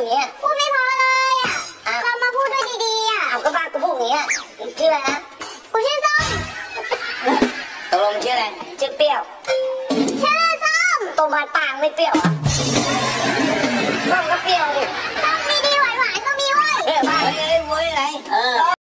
อบ้พูดอย่างเงี้ยพูดไม่พอเลยอะเรามาพูดด้วยดีๆอะเอาก็บ้ากูพูดอย่างเงี้ยชื่ออะไรนะกูชื่อส้มตกลงชื่ออะไรชื่อเปรี้ยวชื่อส้มตัวมาปางไม่เปรี้ยวอะ